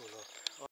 color